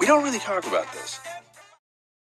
We don't really talk about this.